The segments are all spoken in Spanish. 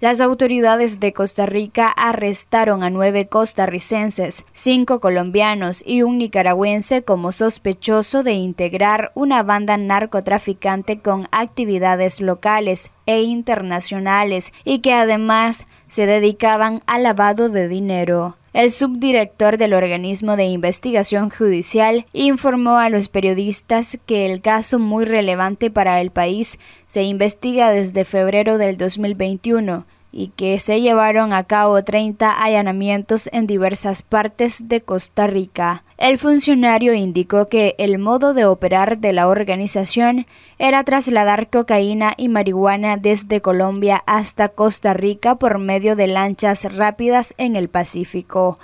Las autoridades de Costa Rica arrestaron a nueve costarricenses, cinco colombianos y un nicaragüense como sospechoso de integrar una banda narcotraficante con actividades locales e internacionales y que además se dedicaban al lavado de dinero. El subdirector del organismo de investigación judicial informó a los periodistas que el caso muy relevante para el país se investiga desde febrero del 2021 y que se llevaron a cabo 30 allanamientos en diversas partes de Costa Rica. El funcionario indicó que el modo de operar de la organización era trasladar cocaína y marihuana desde Colombia hasta Costa Rica por medio de lanchas rápidas en el Pacífico.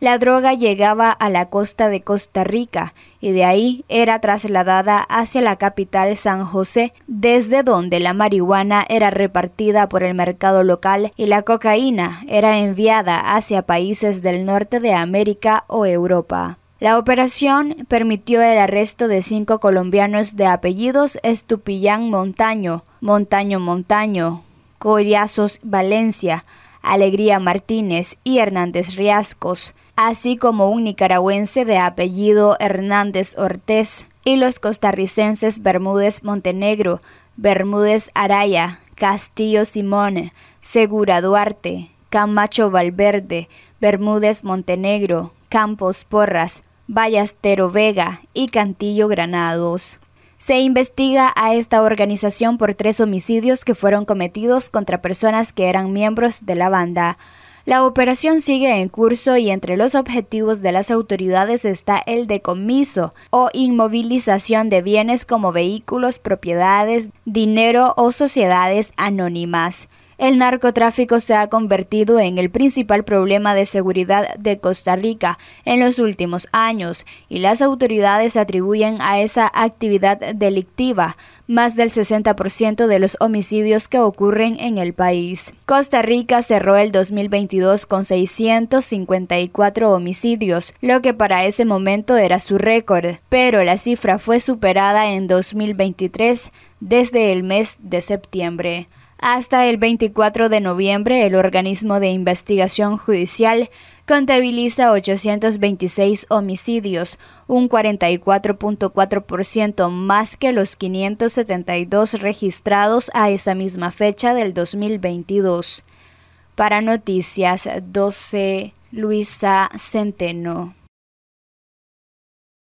La droga llegaba a la costa de Costa Rica y de ahí era trasladada hacia la capital San José, desde donde la marihuana era repartida por el mercado local y la cocaína era enviada hacia países del norte de América o Europa. La operación permitió el arresto de cinco colombianos de apellidos Estupillán Montaño, Montaño Montaño, Collazos Valencia, Alegría Martínez y Hernández Riascos, así como un nicaragüense de apellido Hernández Ortez, y los costarricenses Bermúdez Montenegro, Bermúdez Araya, Castillo Simón, Segura Duarte, Camacho Valverde, Bermúdez Montenegro, Campos Porras, Ballastero Vega y Cantillo Granados. Se investiga a esta organización por tres homicidios que fueron cometidos contra personas que eran miembros de la banda. La operación sigue en curso y entre los objetivos de las autoridades está el decomiso o inmovilización de bienes como vehículos, propiedades, dinero o sociedades anónimas. El narcotráfico se ha convertido en el principal problema de seguridad de Costa Rica en los últimos años y las autoridades atribuyen a esa actividad delictiva más del 60% de los homicidios que ocurren en el país. Costa Rica cerró el 2022 con 654 homicidios, lo que para ese momento era su récord, pero la cifra fue superada en 2023 desde el mes de septiembre. Hasta el 24 de noviembre, el organismo de investigación judicial contabiliza 826 homicidios, un 44.4% más que los 572 registrados a esa misma fecha del 2022. Para Noticias 12, Luisa Centeno.